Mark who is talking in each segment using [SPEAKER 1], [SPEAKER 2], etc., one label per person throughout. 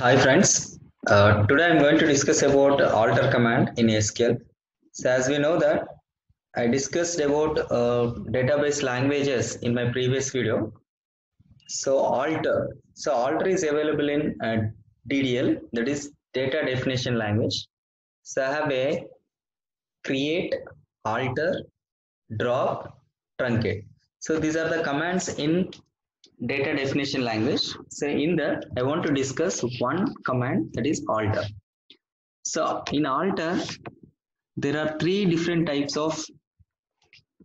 [SPEAKER 1] Hi friends, uh, today I'm going to discuss about alter command in SQL. So as we know that I discussed about uh, database languages in my previous video. So alter, so alter is available in uh, DDL that is data definition language. So I have a create, alter, drop, truncate. So these are the commands in data definition language. So in that, I want to discuss one command that is alter. So in alter, there are three different types of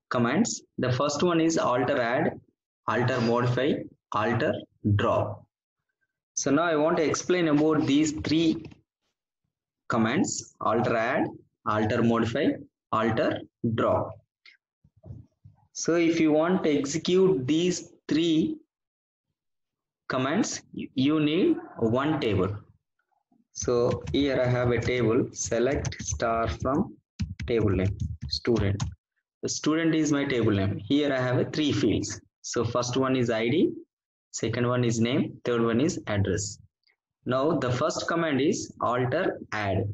[SPEAKER 1] commands. The first one is alter add, alter modify, alter drop. So now I want to explain about these three commands alter add, alter modify, alter drop. So if you want to execute these three commands you need one table. So here i have a table. Select star from table name student. The student is my table name. Here i have a three fields. So first one is id second one is name third one is address. Now the first command is alter add.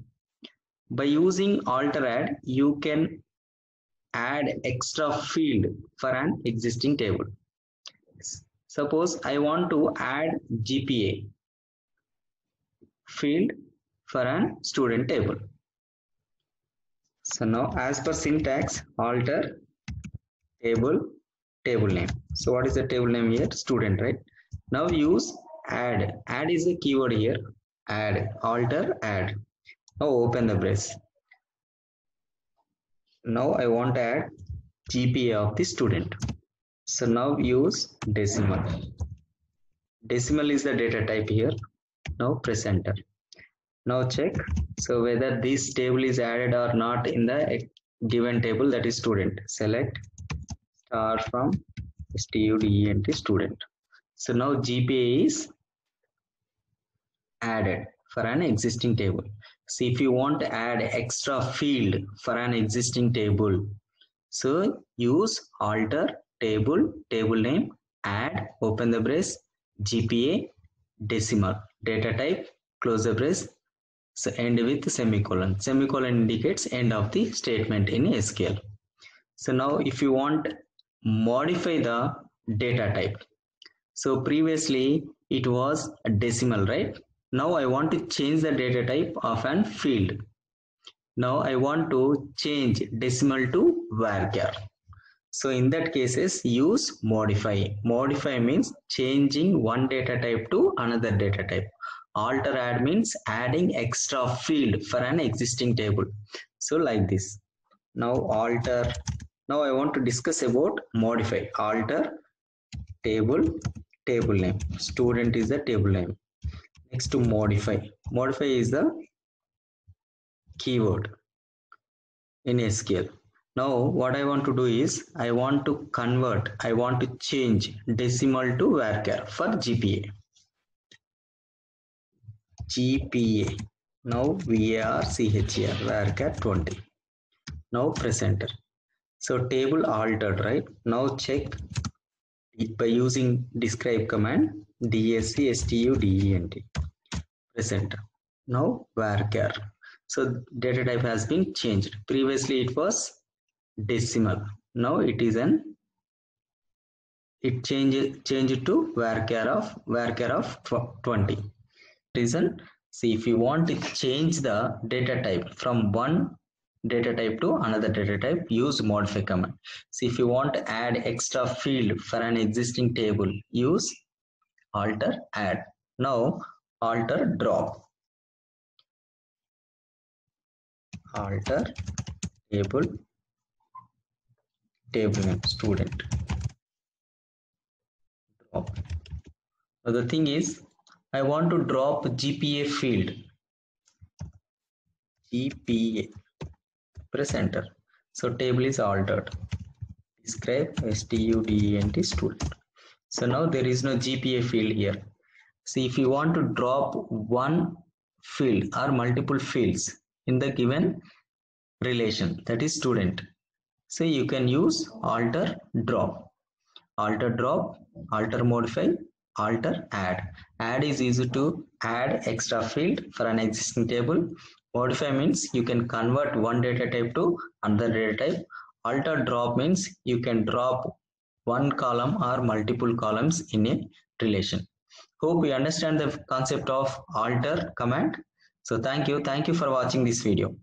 [SPEAKER 1] By using alter add you can add extra field for an existing table Suppose I want to add GPA field for an student table. So now as per syntax alter table table name. So what is the table name here? Student, right? Now use add. Add is the keyword here. Add, alter, add. Now open the brace. Now I want to add GPA of the student. So now use decimal. Decimal is the data type here. Now press enter. Now check. So whether this table is added or not in the given table that is student. Select star from student student. So now GPA is added for an existing table. So if you want to add extra field for an existing table, so use alter table, table name, add, open the brace, GPA, decimal, data type, close the brace, so end with semicolon. Semicolon indicates end of the statement in SQL. So now if you want modify the data type. So previously it was a decimal, right? Now I want to change the data type of an field. Now I want to change decimal to varchar. So in that cases use modify. Modify means changing one data type to another data type. Alter add means adding extra field for an existing table. So like this. Now alter. Now I want to discuss about modify. Alter table table name. Student is the table name. Next to modify. Modify is the keyword in SQL. Now what I want to do is I want to convert, I want to change decimal to varchar for GPA. GPA. Now VARCHAR varchar 20. Now press enter. So table altered, right? Now check by using describe command DSC STUDENT. Press enter. Now varchar. So data type has been changed. Previously it was decimal. Now it is an it changes change it to varchar of varchar of 20 reason see if you want to change the data type from one data type to another data type use modify command. See if you want to add extra field for an existing table use alter add. Now alter drop. Alter table table name student. Drop. Now the thing is i want to drop gpa field. Gpa press enter so table is altered. Describe student student. So now there is no gpa field here. See if you want to drop one field or multiple fields in the given relation that is student so you can use alter drop. Alter drop alter modify alter add. Add is easy to add extra field for an existing table. Modify means you can convert one data type to another data type. Alter drop means you can drop one column or multiple columns in a relation. Hope you understand the concept of alter command. So thank you. Thank you for watching this video